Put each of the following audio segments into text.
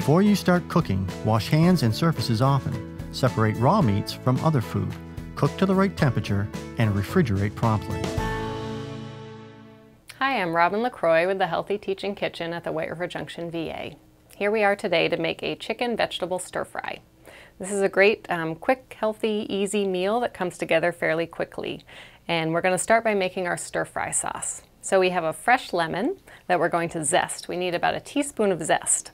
Before you start cooking, wash hands and surfaces often. Separate raw meats from other food. Cook to the right temperature and refrigerate promptly. Hi, I'm Robin LaCroix with the Healthy Teaching Kitchen at the White River Junction VA. Here we are today to make a chicken vegetable stir fry. This is a great, um, quick, healthy, easy meal that comes together fairly quickly. And we're going to start by making our stir fry sauce. So we have a fresh lemon that we're going to zest. We need about a teaspoon of zest.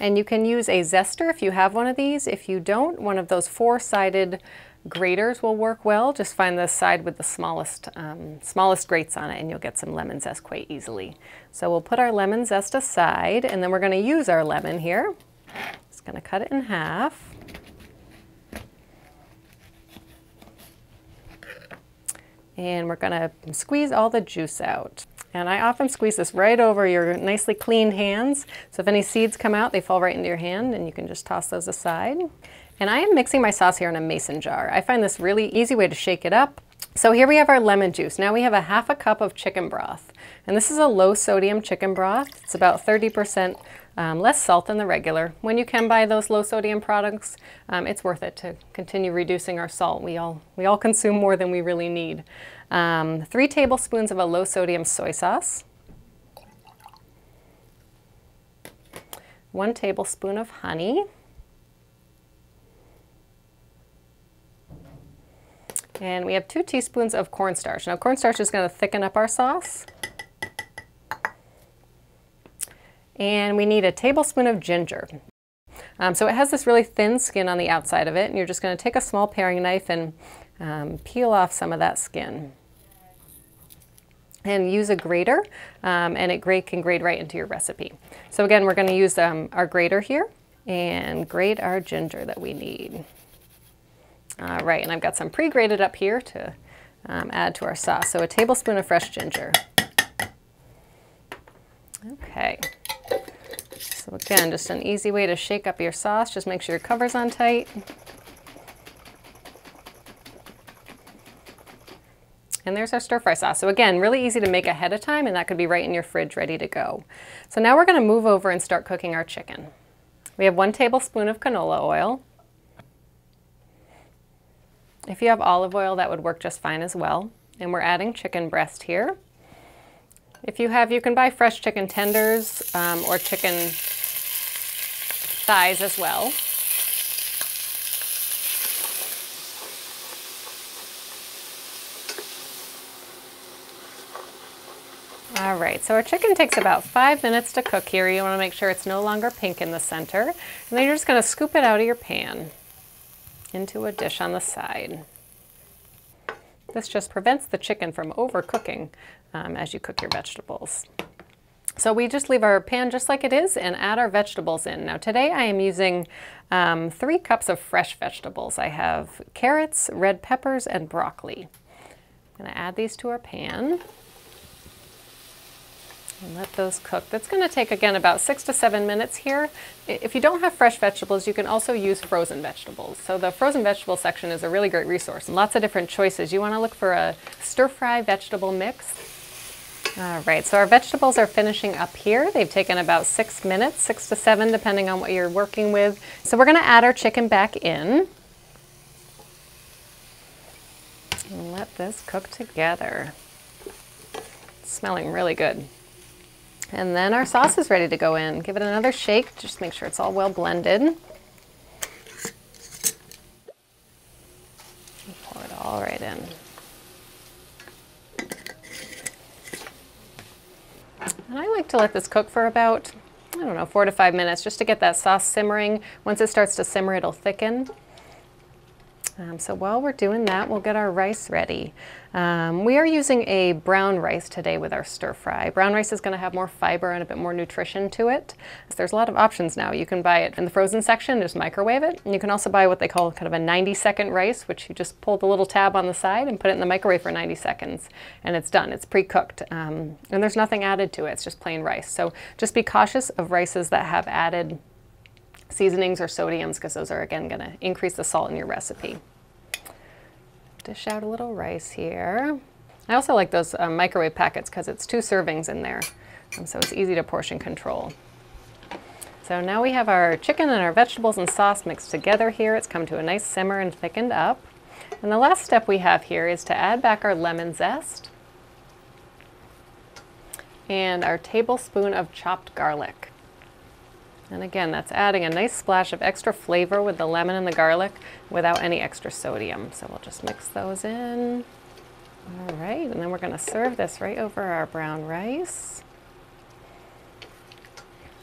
And you can use a zester if you have one of these. If you don't, one of those four-sided graters will work well. Just find the side with the smallest, um, smallest grates on it and you'll get some lemon zest quite easily. So we'll put our lemon zest aside and then we're going to use our lemon here. Just going to cut it in half. And we're going to squeeze all the juice out. And I often squeeze this right over your nicely cleaned hands. So if any seeds come out, they fall right into your hand and you can just toss those aside. And I am mixing my sauce here in a mason jar. I find this really easy way to shake it up. So here we have our lemon juice. Now we have a half a cup of chicken broth. And this is a low sodium chicken broth. It's about 30% um, less salt than the regular. When you can buy those low sodium products, um, it's worth it to continue reducing our salt. We all, we all consume more than we really need. Um, three tablespoons of a low sodium soy sauce. One tablespoon of honey. And we have two teaspoons of cornstarch. Now cornstarch is going to thicken up our sauce. And we need a tablespoon of ginger. Um, so it has this really thin skin on the outside of it, and you're just going to take a small paring knife and um, peel off some of that skin. And use a grater, um, and it grate, can grate right into your recipe. So again, we're going to use um, our grater here and grate our ginger that we need. All right, and I've got some pre-grated up here to um, add to our sauce. So a tablespoon of fresh ginger. Okay. So again, just an easy way to shake up your sauce. Just make sure your cover's on tight. And there's our stir fry sauce. So again, really easy to make ahead of time and that could be right in your fridge ready to go. So now we're gonna move over and start cooking our chicken. We have one tablespoon of canola oil. If you have olive oil, that would work just fine as well. And we're adding chicken breast here. If you have, you can buy fresh chicken tenders um, or chicken thighs as well. All right, so our chicken takes about five minutes to cook here. You wanna make sure it's no longer pink in the center. And then you're just gonna scoop it out of your pan into a dish on the side. This just prevents the chicken from overcooking um, as you cook your vegetables. So we just leave our pan just like it is and add our vegetables in. Now today I am using um, three cups of fresh vegetables. I have carrots, red peppers, and broccoli. I'm gonna add these to our pan and let those cook. That's going to take, again, about six to seven minutes here. If you don't have fresh vegetables, you can also use frozen vegetables. So the frozen vegetable section is a really great resource. Lots of different choices. You want to look for a stir-fry vegetable mix. All right, so our vegetables are finishing up here. They've taken about six minutes, six to seven, depending on what you're working with. So we're going to add our chicken back in. And let this cook together. It's smelling really good. And then our sauce is ready to go in. Give it another shake, just make sure it's all well blended. pour it all right in. And I like to let this cook for about, I don't know, four to five minutes just to get that sauce simmering. Once it starts to simmer, it'll thicken. Um, so while we're doing that, we'll get our rice ready. Um, we are using a brown rice today with our stir fry. Brown rice is going to have more fiber and a bit more nutrition to it. So there's a lot of options now. You can buy it in the frozen section, just microwave it. And you can also buy what they call kind of a 90 second rice, which you just pull the little tab on the side and put it in the microwave for 90 seconds. And it's done. It's pre-cooked. Um, and there's nothing added to it. It's just plain rice. So just be cautious of rices that have added seasonings or sodiums because those are again going to increase the salt in your recipe. Dish out a little rice here. I also like those um, microwave packets because it's two servings in there, um, so it's easy to portion control. So now we have our chicken and our vegetables and sauce mixed together here. It's come to a nice simmer and thickened up. And the last step we have here is to add back our lemon zest and our tablespoon of chopped garlic. And again, that's adding a nice splash of extra flavor with the lemon and the garlic without any extra sodium. So we'll just mix those in. All right, and then we're gonna serve this right over our brown rice.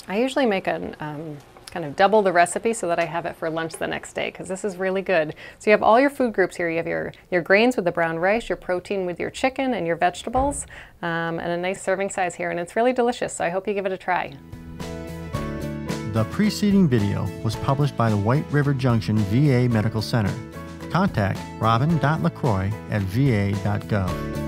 I usually make a um, kind of double the recipe so that I have it for lunch the next day because this is really good. So you have all your food groups here. You have your, your grains with the brown rice, your protein with your chicken and your vegetables, um, and a nice serving size here. And it's really delicious, so I hope you give it a try. The preceding video was published by the White River Junction VA Medical Center. Contact robin.lacroix at va.gov.